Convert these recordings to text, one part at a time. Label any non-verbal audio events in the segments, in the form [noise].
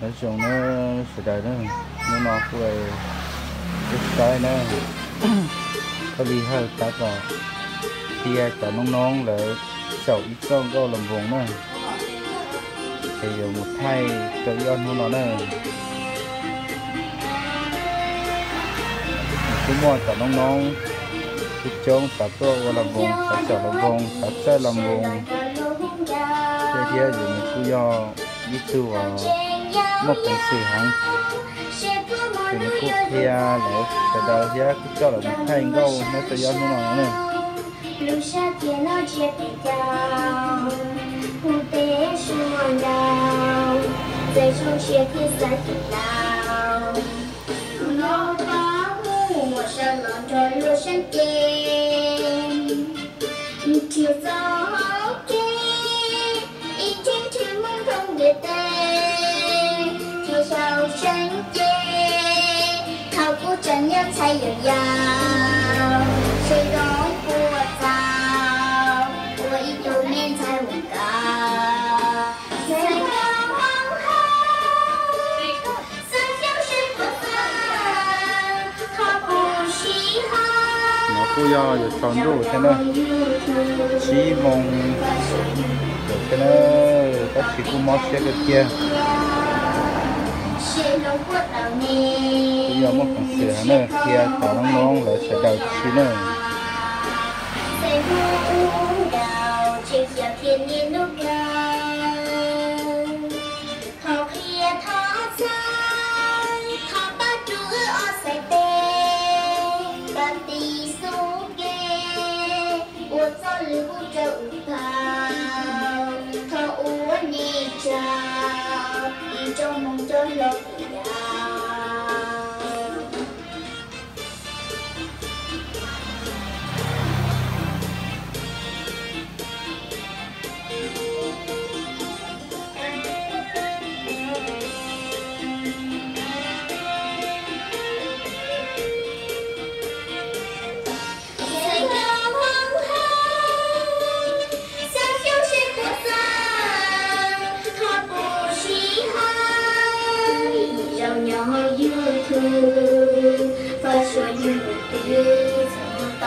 nói chung nó sẽ đời nó. Nó nó về cái cái nó. [coughs] Có đi hơi ta khi ai cho nông nông là sầu ít con câu làm vùng nữa thì dùng một thay cho yon nó nữa cũng mua cho nông nông cái trống cả to làm vùng cả chợ làm vùng cả chơi làm vùng thế thế gì mình cứ do ít tu vào một cái sự hàng thì nó cũng kia lại cái đó giá cái cho là một thay câu nó cho yon nó nữa 留下天老街北角，湖北是王道，在中学第三天到。老保护我是浪着路上店，去走街，一天去梦中的灯， 古怎样才有药？谁容不我早？我一九年才文高，才高皇后，三小是不分，他不稀罕。 nó cứ do rồi tròn đủ thế nó chỉ mong rồi thế nó các chị cũng mót xe cái kia 谁能过到你？ giờ một phần sửa nữa kia tỏ nóng nóng lại sẽ đầu chín nữa Hãy subscribe cho kênh Ghiền Mì Gõ Để không bỏ lỡ những video hấp dẫn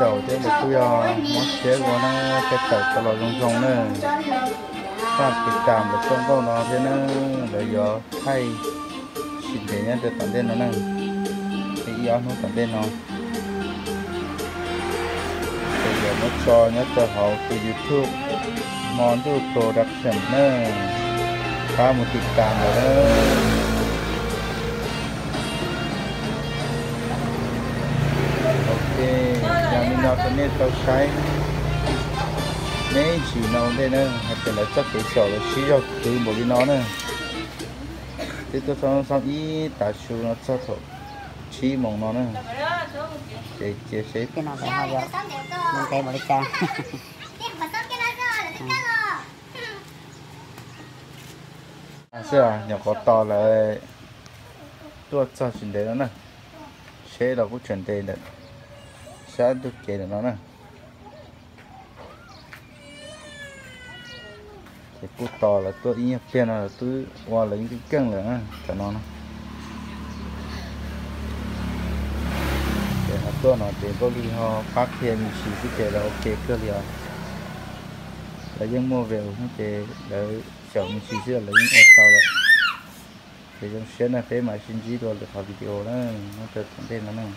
sầu thế một cứ do mót xe của nó, cái tàu cho lo rong rong nữa phát cái cảm được con câu nó thế nó để gió thay, xin thế nhá để tận tên nó nè thì gió nó tận tên nó. Bây giờ nó cho nhá cho họ từ youtube. Món tu production nữa có một tiết cảm rồi đó. Ok mình nói cái này tao cái nên chỉ nó đây nữa hay là chắc cái sổ là chỉ cho từ một cái nó nữa thế tôi xong xong ý ta chú nó chắc thôi chỉ mong nó nữa để chia sẻ cái nào phải học rồi mình tay một cái cha à xưa à nhỏ có to là tôi cho chuyển đấy đó nè sẽ là cũng chuyển đấy đấy sẽ được kể được nó nè thì cú to là tôi, ý nhập tiền là tôi qua lấy cái cân nữa à, cho nó nè để nó tôi nó để có đi họ phát hiện mình chỉ cái kể là ok, cơ liền là dân mua về cũng thể để chở mình chỉ là lấy những tàu rồi thì dân xuyên là thế mà xin chỉ đồ được học video đó, nó thật thế tên nó nè